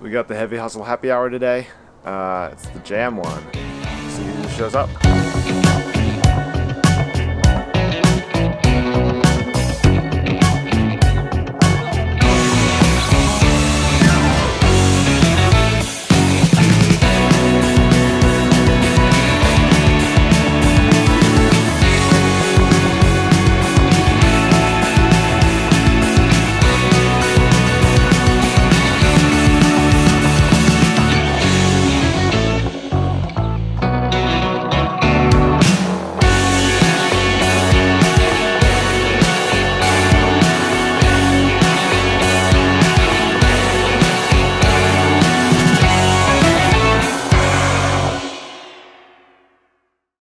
We got the Heavy Hustle Happy Hour today. Uh, it's the Jam one. See who shows up.